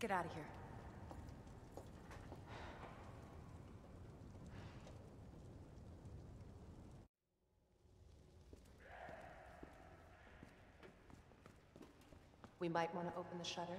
get out of here. We might want to open the shutter.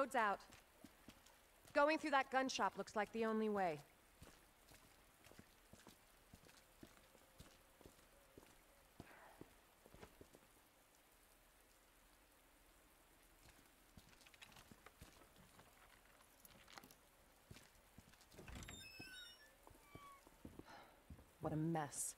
Road's out. Going through that gun shop looks like the only way. What a mess.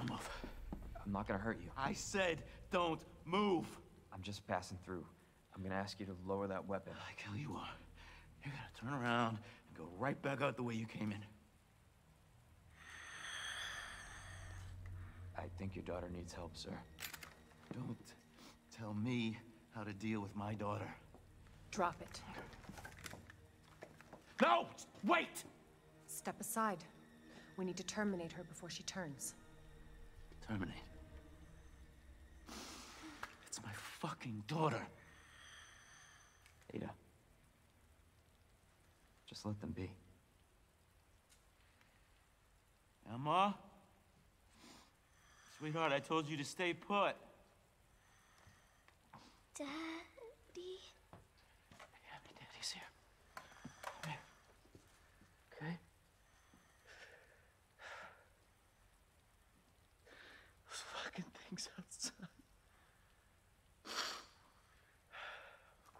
Don't move. I'm not gonna hurt you. I said don't move. I'm just passing through. I'm gonna ask you to lower that weapon. Like hell you are. You're gonna turn around and go right back out the way you came in. I think your daughter needs help, sir. Don't tell me how to deal with my daughter. Drop it. No! Wait! Step aside. We need to terminate her before she turns. Terminate. It's my fucking daughter. Ada. Just let them be. Emma? Sweetheart, I told you to stay put. Daddy? Yeah, my daddy's here. Come here. Okay? Those fucking things outside. Look what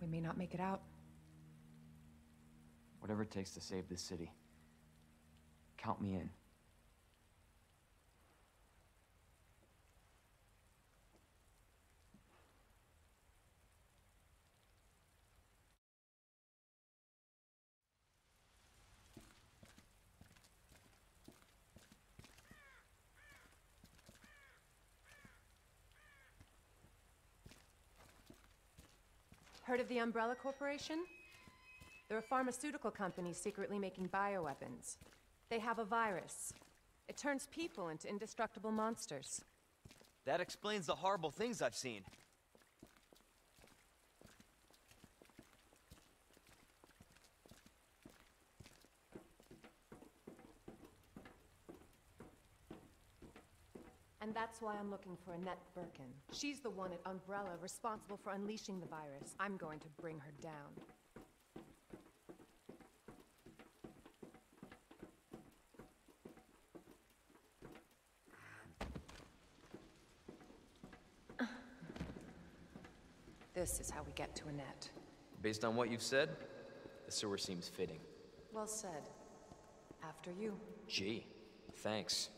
We may not make it out. Whatever it takes to save this city. Count me in. Heard of the Umbrella Corporation? They're a pharmaceutical company secretly making bioweapons. They have a virus. It turns people into indestructible monsters. That explains the horrible things I've seen. And that's why I'm looking for Annette Birkin. She's the one at Umbrella responsible for unleashing the virus. I'm going to bring her down. This is how we get to Annette. Based on what you've said, the sewer seems fitting. Well said. After you. Gee, thanks.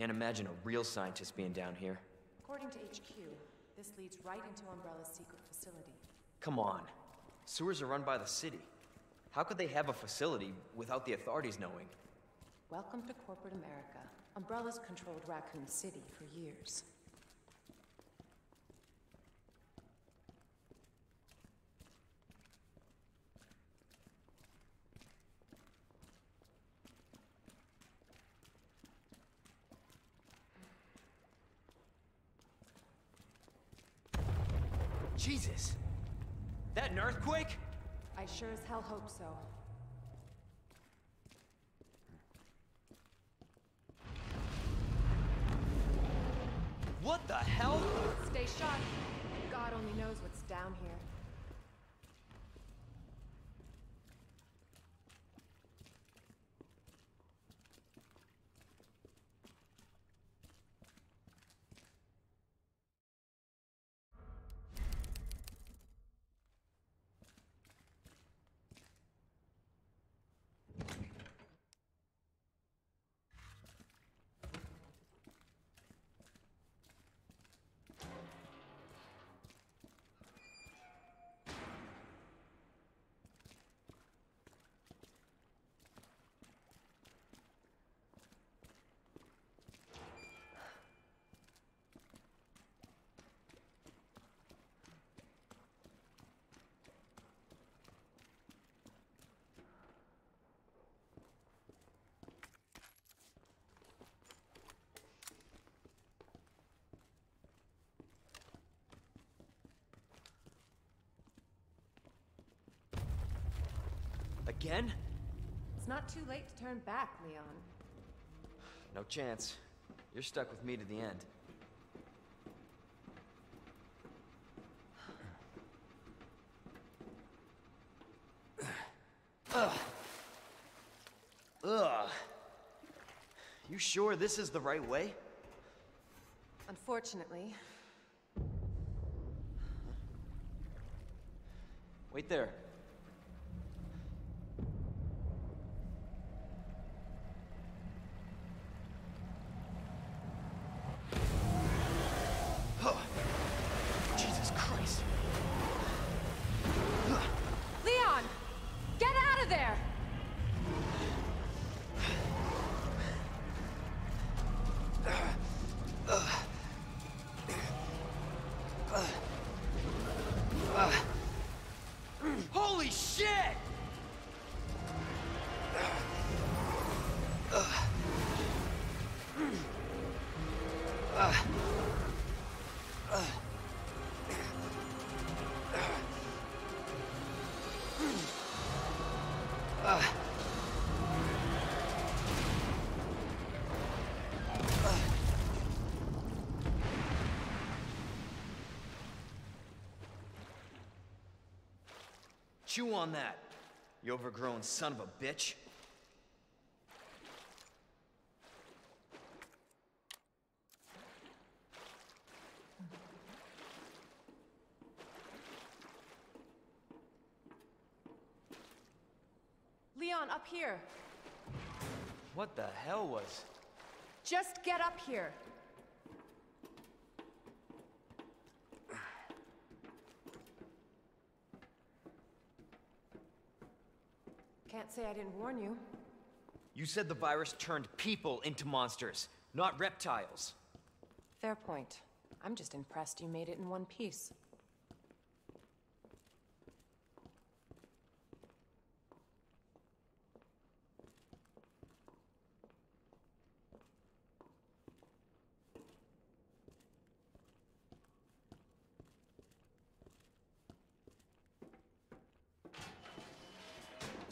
Can't imagine a real scientist being down here. According to HQ, this leads right into Umbrella's secret facility. Come on. Sewers are run by the city. How could they have a facility without the authorities knowing? Welcome to corporate America. Umbrella's controlled Raccoon City for years. Jesus! That an earthquake? I sure as hell hope so. What the hell? Stay shut. God only knows what's down here. Again? It's not too late to turn back, Leon. No chance. You're stuck with me to the end. Ugh. Ugh. You sure this is the right way? Unfortunately, Wait there. Chew on that, you overgrown son of a bitch. Here! What the hell was... Just get up here! Can't say I didn't warn you. You said the virus turned people into monsters, not reptiles. Fair point. I'm just impressed you made it in one piece.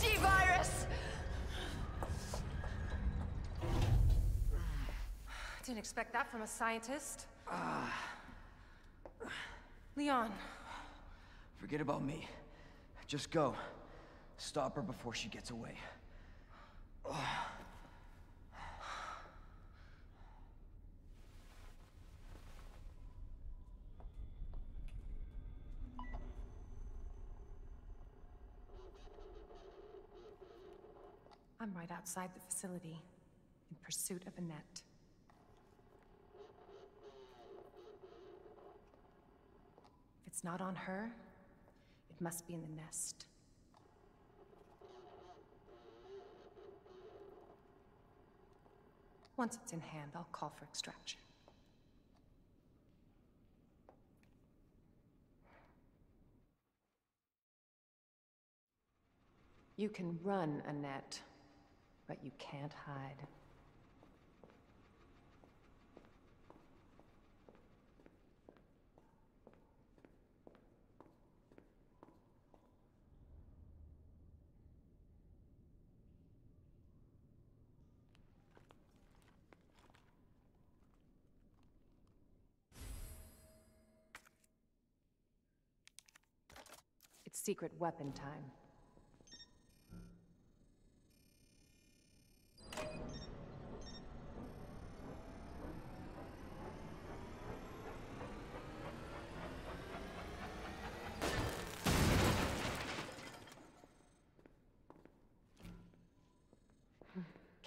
G-Virus! Didn't expect that from a scientist. Leon, Forget about me. Just go. Stop her before she gets away. I'm right outside the facility, in pursuit of Annette. If it's not on her, it must be in the nest. Once it's in hand, I'll call for extraction. You can run, Annette, but you can't hide. It's secret weapon time.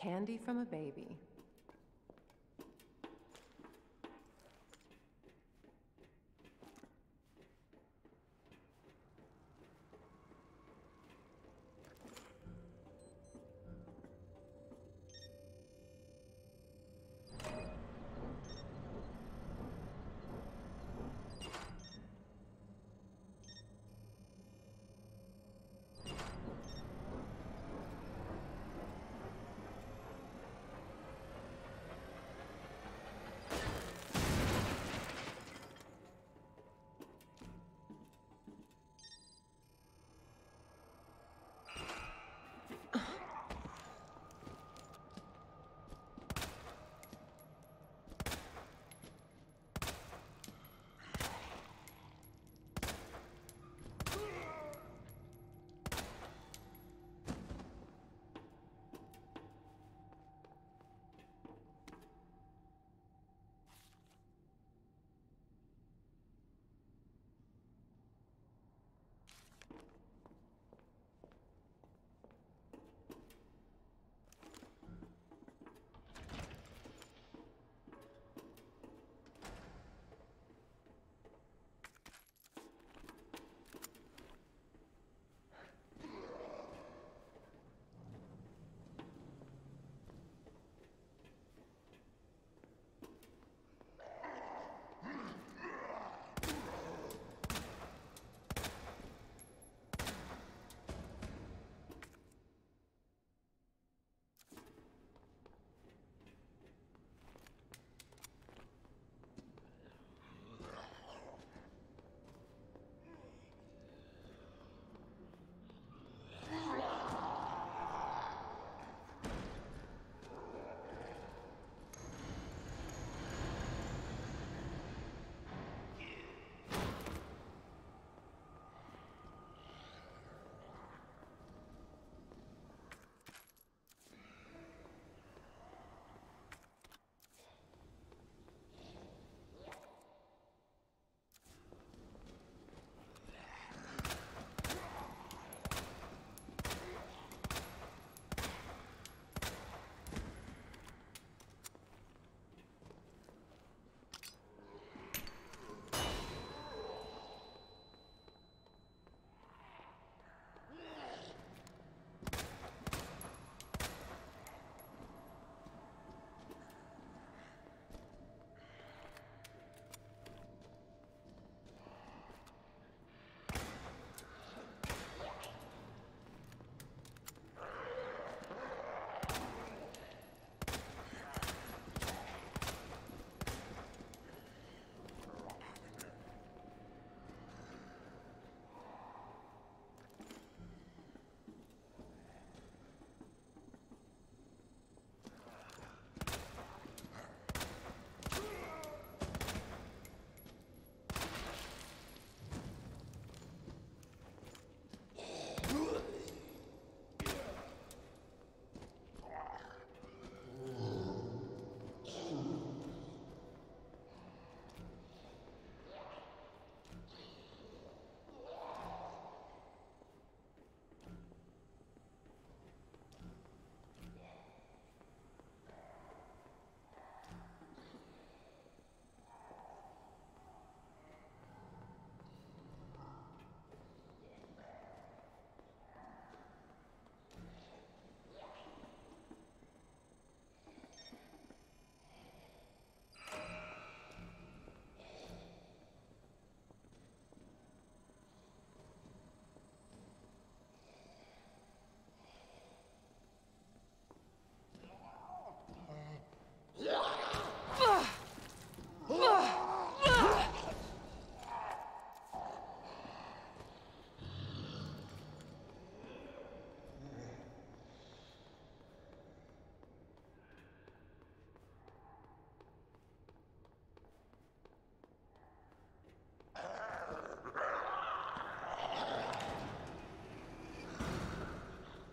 Candy from a baby.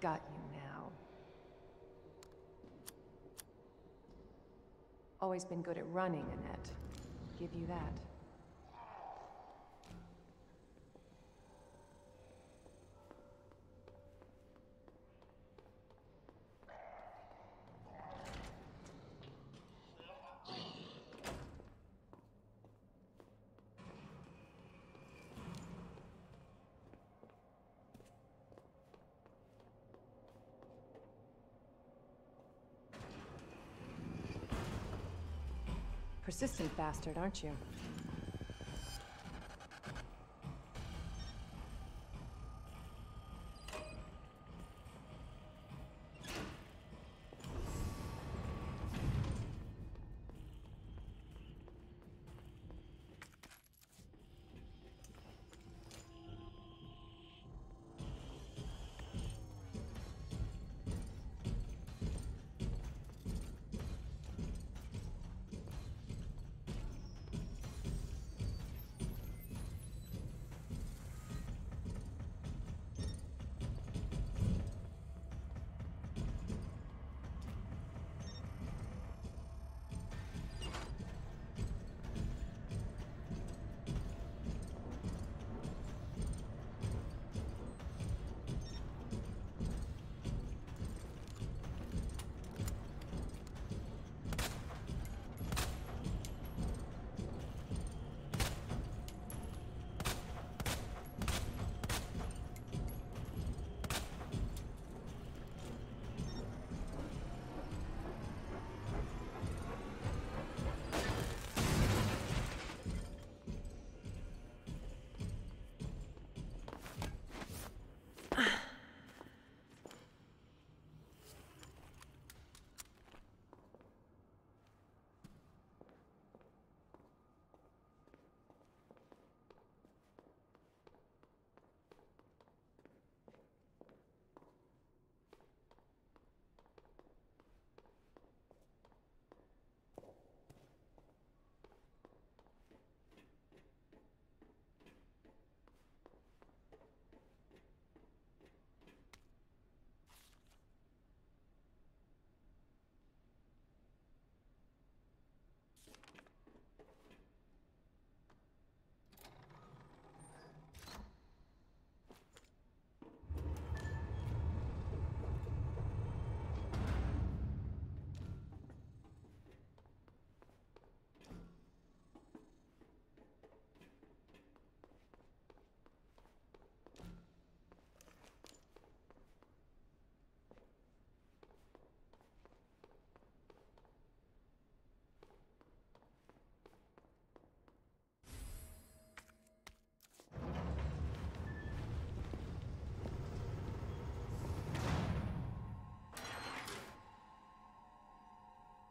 Got you now. Always been good at running, Annette. Give you that. Persistent bastard, aren't you?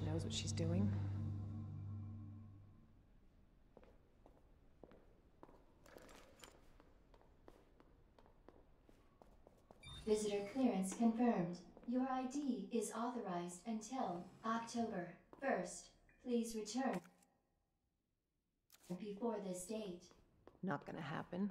That bitch knows what she's doing. Visitor clearance confirmed. Your ID is authorized until October 1st. Please return before this date. Not gonna happen.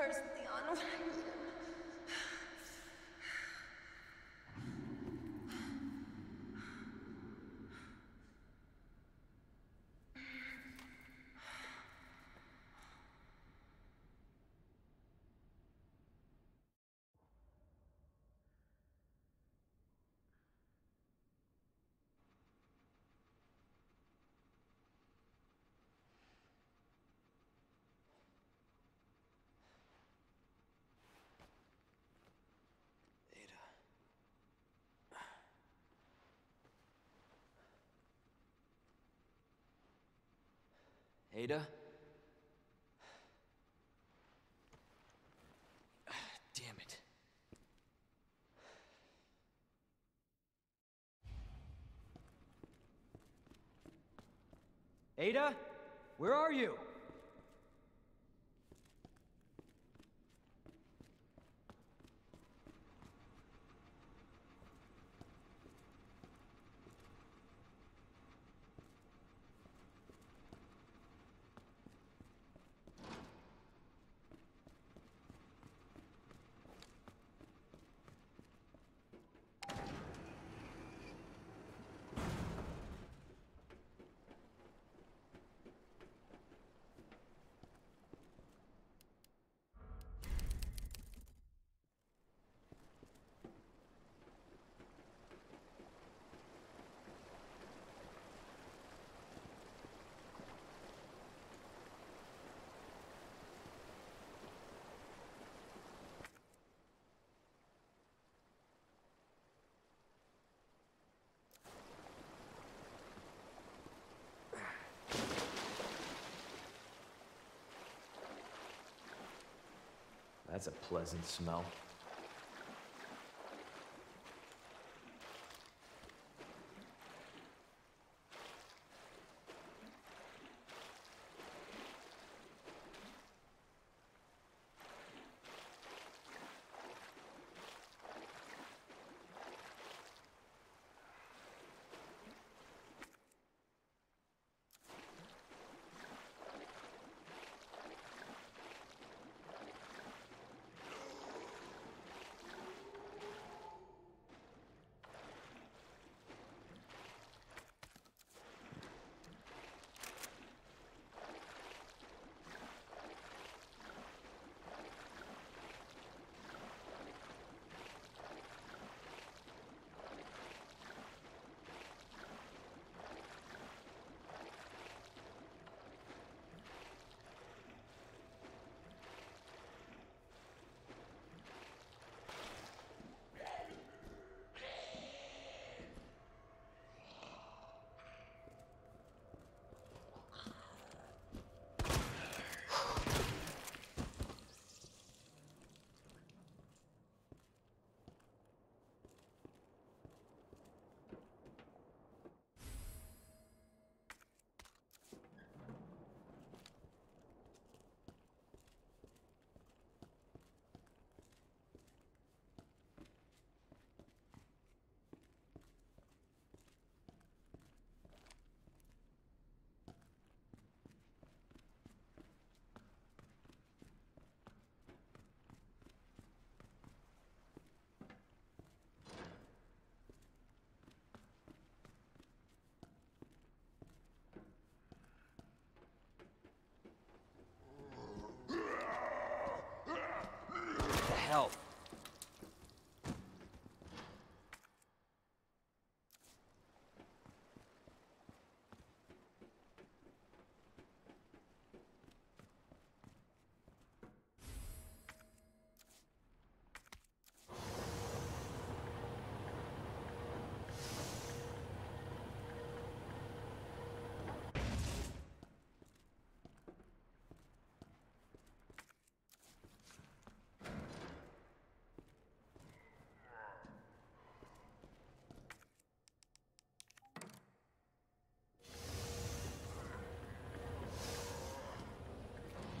Where's Leon? Ada. Ada? Damn it. Ada? Where are you? That's a pleasant smell. What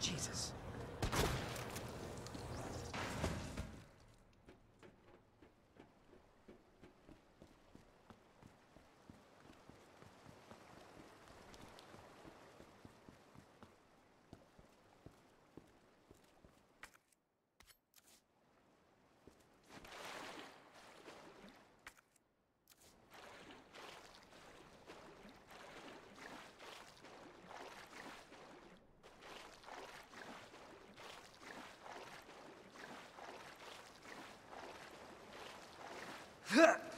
Jesus. Shit.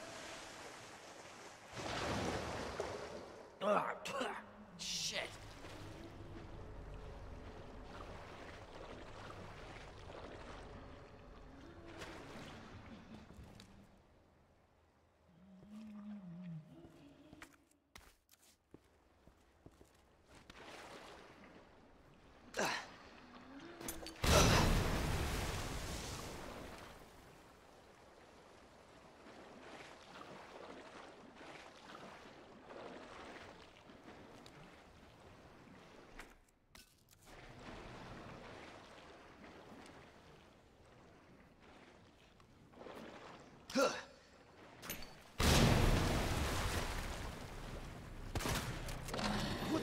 What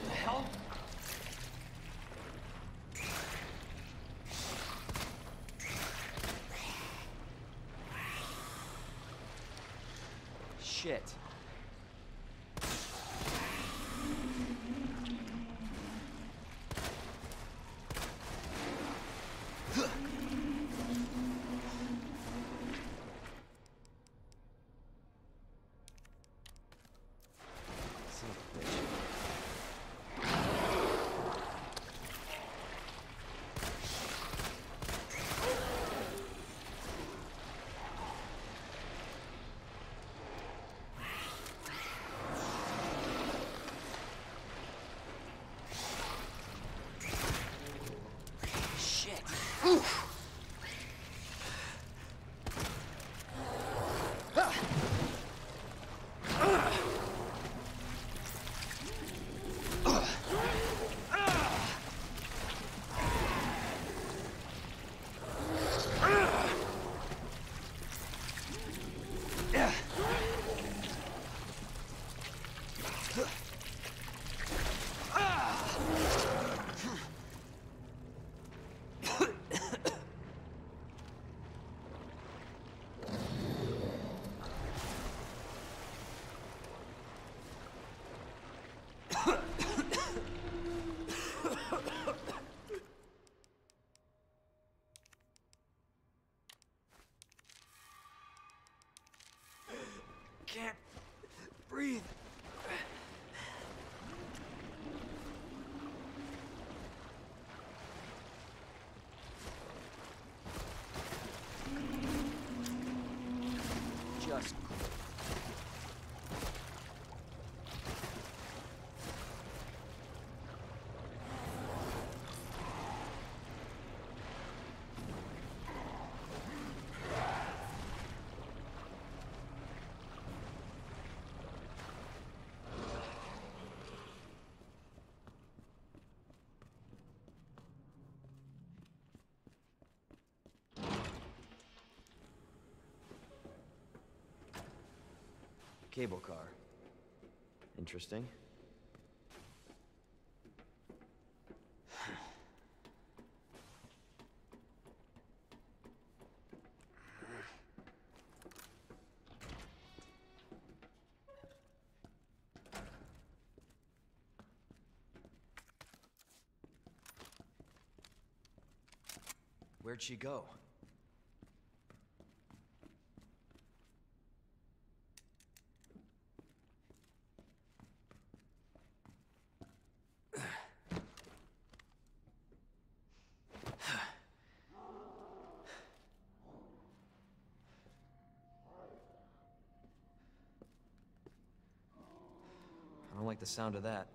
the hell? Shit. Cable car. Interesting. Where'd she go? Sound of that.